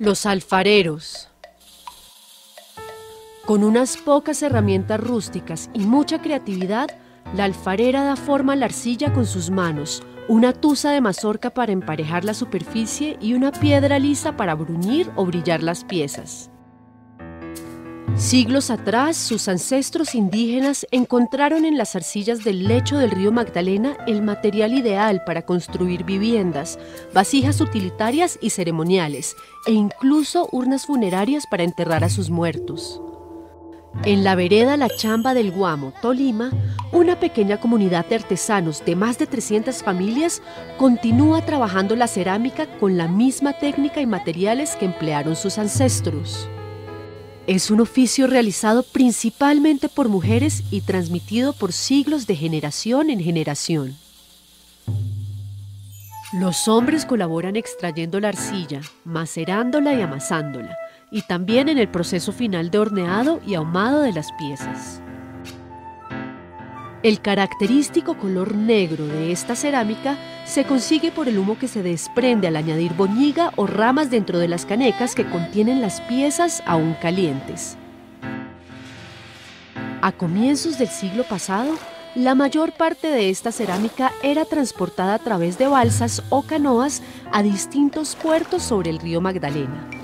Los alfareros. Con unas pocas herramientas rústicas y mucha creatividad, la alfarera da forma a la arcilla con sus manos, una tusa de mazorca para emparejar la superficie y una piedra lisa para bruñir o brillar las piezas. Siglos atrás, sus ancestros indígenas encontraron en las arcillas del lecho del río Magdalena el material ideal para construir viviendas, vasijas utilitarias y ceremoniales, e incluso urnas funerarias para enterrar a sus muertos. En la vereda La Chamba del Guamo, Tolima, una pequeña comunidad de artesanos de más de 300 familias continúa trabajando la cerámica con la misma técnica y materiales que emplearon sus ancestros. Es un oficio realizado principalmente por mujeres y transmitido por siglos de generación en generación. Los hombres colaboran extrayendo la arcilla, macerándola y amasándola, y también en el proceso final de horneado y ahumado de las piezas. El característico color negro de esta cerámica se consigue por el humo que se desprende al añadir boñiga o ramas dentro de las canecas que contienen las piezas aún calientes. A comienzos del siglo pasado, la mayor parte de esta cerámica era transportada a través de balsas o canoas a distintos puertos sobre el río Magdalena.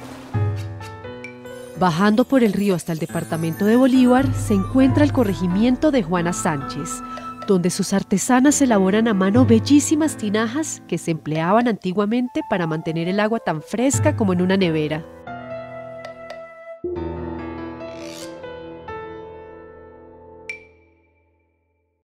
Bajando por el río hasta el departamento de Bolívar se encuentra el corregimiento de Juana Sánchez, donde sus artesanas elaboran a mano bellísimas tinajas que se empleaban antiguamente para mantener el agua tan fresca como en una nevera.